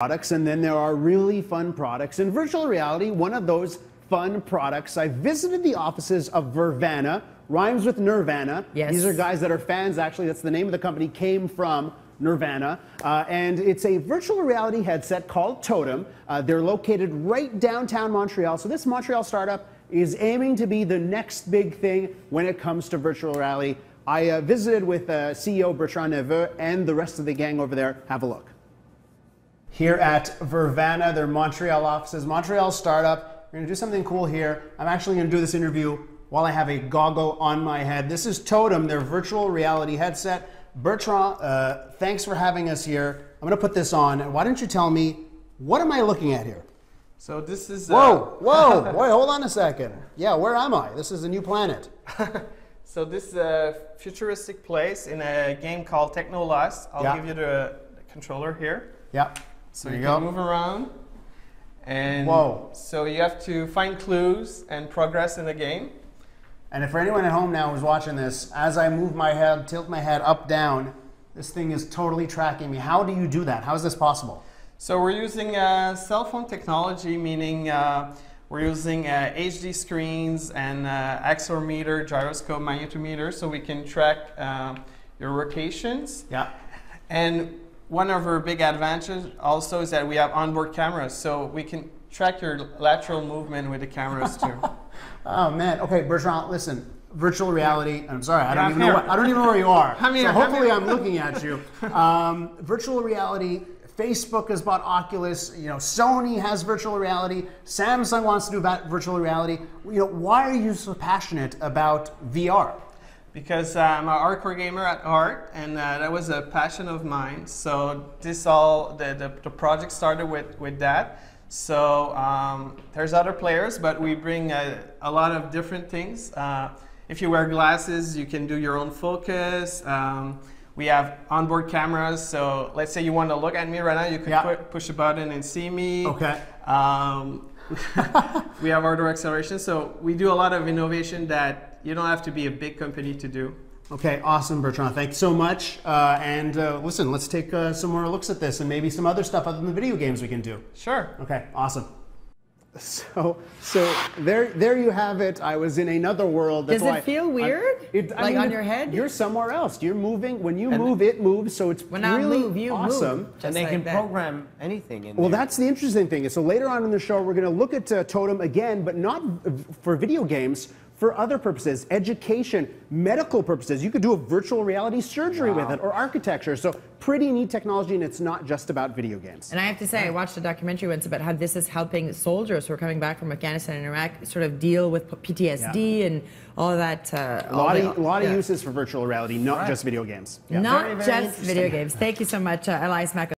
products, and then there are really fun products. In virtual reality, one of those fun products, I visited the offices of Vrvana, rhymes with Nirvana. Yes. These are guys that are fans, actually, that's the name of the company, came from Nirvana. Uh, and it's a virtual reality headset called Totem. Uh, they're located right downtown Montreal. So this Montreal startup is aiming to be the next big thing when it comes to virtual reality. I uh, visited with uh, CEO Bertrand Nepveu and the rest of the gang over there. Have a look. Here at Vrvana, their Montreal offices, Montreal startup. We're gonna do something cool here. I'm actually gonna do this interview while I have a goggle on my head. This is Totem, their virtual reality headset. Bertrand, uh, thanks for having us here. I'm gonna put this on. Why don't you tell me, what am I looking at here? So this is. Whoa, whoa, wait, hold on a second. Yeah, where am I? This is a new planet. so this is a futuristic place in a game called Technolust. I'll Yeah. give you the controller here. Yeah. So there you, you can go. move around. And Whoa. so you have to find clues and progress in the game. And if for anyone at home now who's watching this, as I move my head, tilt my head up, down, this thing is totally tracking me. How do you do that? How is this possible? So we're using uh, cell phone technology, meaning uh, we're using uh, HD screens and uh, accelerometer, gyroscope, magnetometer, so we can track uh, your rotations. Yeah. And one of our big advantages also is that we have onboard cameras, so we can track your lateral movement with the cameras too. Oh man. Okay, Bertrand, listen. Virtual reality. I'm sorry, I don't I'm even know. here. What, I don't even know where you are. I'm here, So I'm hopefully, here. I'm looking at you. Um, virtual reality. Facebook has bought Oculus. You know, Sony has virtual reality. Samsung wants to do va- virtual reality. You know, why are you so passionate about VR? Because uh, I'm a hardcore gamer at heart, and uh, that was a passion of mine. So this all the, the, the project started with with that. So um, there's other players, but we bring a, a lot of different things. Uh, if you wear glasses, you can do your own focus. Um, we have onboard cameras, so let's say you want to look at me right now, you can Yeah. pu- push a button and see me. Okay. Um, we have hardware acceleration, so we do a lot of innovation that you don't have to be a big company to do. Okay, awesome, Bertrand. Thanks so much. Uh, and uh, listen, let's take uh, some more looks at this and maybe some other stuff other than the video games we can do. Sure. Okay, awesome. So, so there, there you have it. I was in another world. That's Does it why feel I- weird? it- I Like mean, on your head? You're somewhere else. You're moving. When you move, it moves. So it's When I really move, you awesome. move. And they like can that. program anything in Well, there. that's the interesting thing. So later on in the show, we're going to look at uh, Totem again, but not v- for video games, for other purposes, education, medical purposes. You could do a virtual reality surgery with it, or architecture. So pretty neat technology, and it's not just about video games. And I have to say, I watched a documentary once about how this is helping soldiers who are coming back from Afghanistan and Iraq sort of deal with PTSD and all that. Uh, A lot, of, a lot of uses for virtual reality, not just video games. Not Very, very just video games. Thank you so much, uh, Elias Mack.